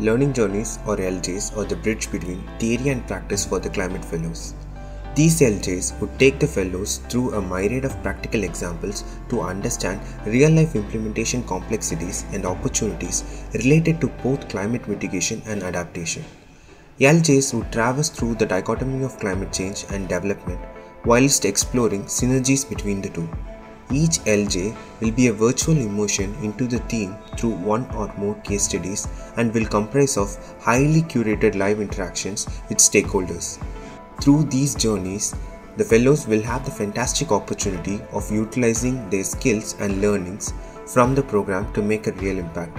Learning Journeys or LJs are the bridge between theory and practice for the climate fellows. These LJs would take the fellows through a myriad of practical examples to understand real life implementation complexities and opportunities related to both climate mitigation and adaptation. LJs would traverse through the dichotomy of climate change and development whilst exploring synergies between the two. Each LJ will be a virtual immersion into the theme through one or more case studies and will comprise of highly curated live interactions with stakeholders. Through these journeys, the fellows will have the fantastic opportunity of utilizing their skills and learnings from the program to make a real impact.